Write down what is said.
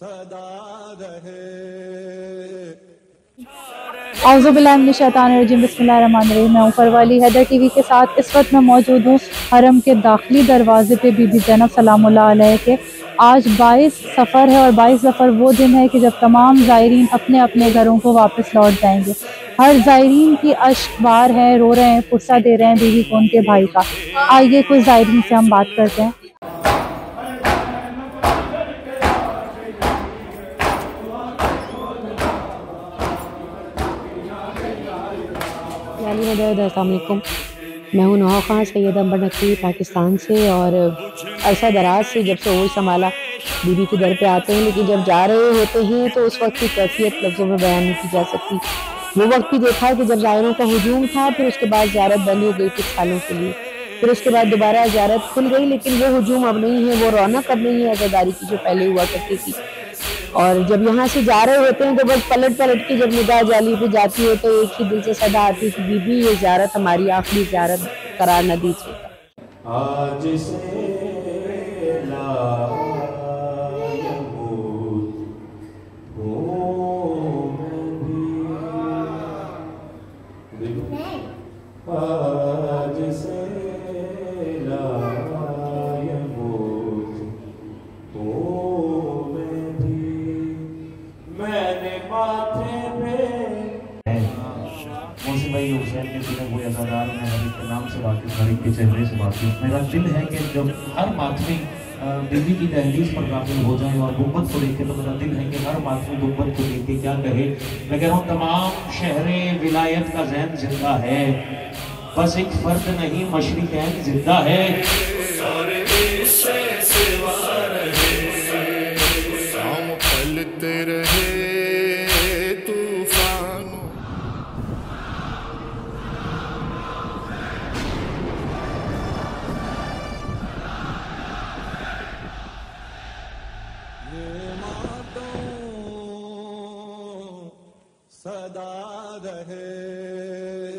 सदा रहे। अज़बिल्लाशैतानरजीम बसमीम टीवी के साथ इस वक्त मैं मौजूद हूँ हरम के दाखिली दरवाजे पे बीबी जैनब सलाम के। आज बाईस सफ़र है और बाईस सफ़र वो दिन है कि जब तमाम ज़ायरीन अपने अपने घरों को वापस लौट जाएँगे। हर ज़ायरीन की अश्क बार है, रो रहे हैं पुरसा दे रहे हैं बीवी को उनके भाई का। आइए कुछ ज़ायरीन से हम बात करते हैं। अल्लाम मैं हूँ नहा खान सैद अम्बर नकवी, पाकिस्तान से, और अरसा दराज से जब से वो संभाला, बीबी के दर पे आते हैं, लेकिन जब जा रहे होते हैं तो उस वक्त की कैफियत लफ्ज़ों में बयान नहीं की जा सकती। वो वक्त भी देखा कि जब ज़ायरों का हजूम था, फिर उसके बाद ज्यारत बंद हो गई कुछ सालों के लिए। फिर उसके बाद दोबारा ज्यारत खुल गई, लेकिन वो हजूम अब नहीं है, वो रौनक अब नहीं है अजादारी की जो पहले हुआ करती थी। और जब यहाँ से जा रहे होते हैं तो बस पलट पलट के जब निगाह जाली पे जाती है तो एक ही दिल से सदा आती है कि, बीबी, ये जारत हमारी आखिरी जारत करार न दीजिए सुने हुए अजादार मैं हरीफ के नाम से वाकिफ हरीफ के चेहरे से वाकिफ। मेरा दिल है कि जब हर माथवी दिल्ली की दहलीज पर दाखिल हो जाए और गुम्बत को देखे तो मेरा दिल है कि हर माथवी गुम्बत को देख के क्या कहे। मैं कह रहा हूँ, तमाम शहर विलायत का जहन ज़िंदा है। बस एक फर्द नहीं मशरक ज़िंदा है। सदा रहे